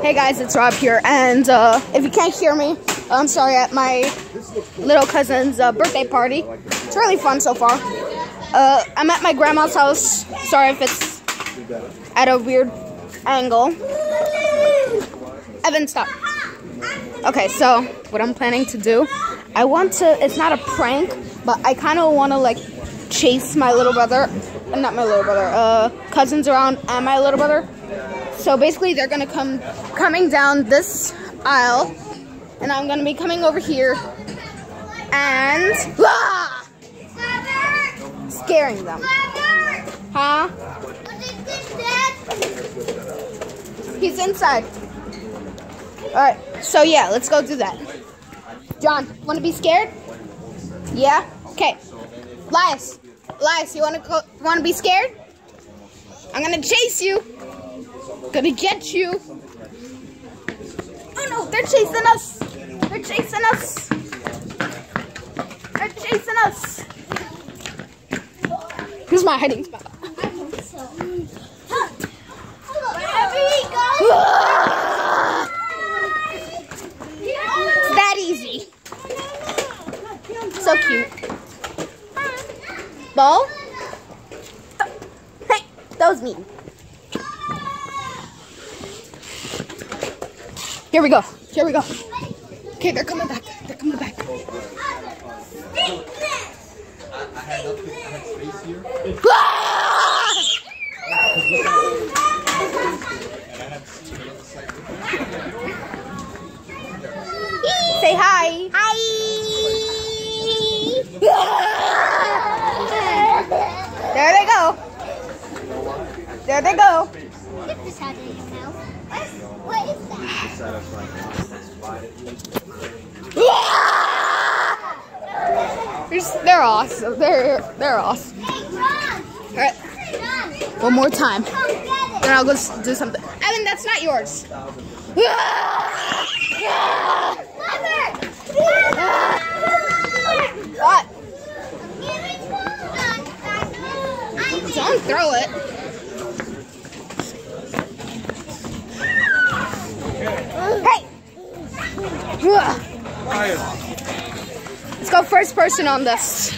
Hey guys, it's Rob here, and uh, if you can't hear me, I'm sorry at my little cousin's uh, birthday party. It's really fun so far. Uh, I'm at my grandma's house. Sorry if it's at a weird angle. Evan, stop. Okay, so what I'm planning to do, I want to, it's not a prank, but I kind of want to like chase my little brother, not my little brother, uh, cousins around and my little brother. So basically they're gonna come, coming down this aisle, and I'm gonna be coming over here, and, ah! scaring them. Huh? He's inside. Alright, so yeah, let's go do that. John, wanna be scared? Yeah? Okay. Lias, Lias, you wanna go, wanna be scared? I'm gonna chase you. Gonna get you. Oh no, they're chasing us. They're chasing us. They're chasing us. Here's my hiding spot. Huh! It's that easy. So cute. Ball? Hey, that was me. Here we go. Here we go. Okay, they're coming back. They're coming back. Say hi. Hi. there they go. There they go. Get this out of your mouth. What is that? They're, awesome. They're they're awesome. All right, one more time. Then I'll go do something. Evan, that's not yours. Ah! Mother! What? Give me one. Don't throw it. Hey! Let's go first person on this.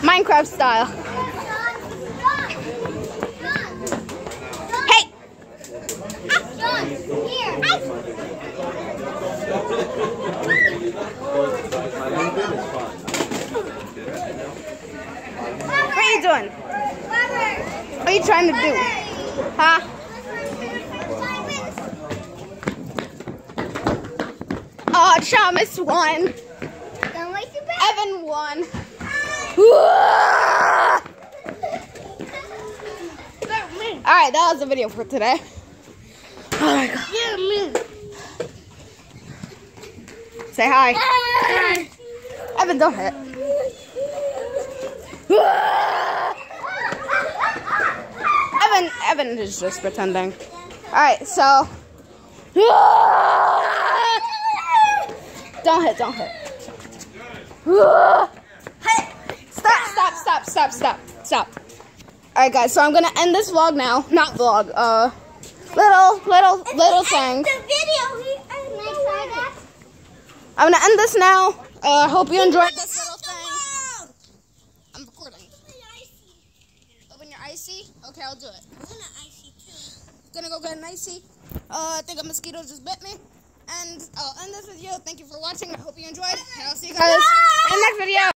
Minecraft style. Hey! What are you doing? What are you trying to do? Huh? Thomas won. Don't wait too bad. Evan won. Alright, that was the video for today. Oh my god. Say hi. Evan, don't hit. Evan, Evan is just pretending. Alright, so. Don't hit, don't hit. Stop, stop, stop, stop, stop, stop. Alright guys, so I'm gonna end this vlog now. Not vlog, uh little, little, little thing. The video. He, I'm gonna end this now. Uh hope you enjoyed this little thing. I'm recording. Open your icy? Okay, I'll do it. open your icy i'm Gonna go get an icy. Uh I think a mosquito just bit me. And I'll end this video. Thank you for watching. I hope you enjoyed. And I'll see you guys in the next video.